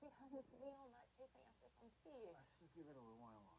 behind this wheel, not chasing after some fish. Let's just give it a little while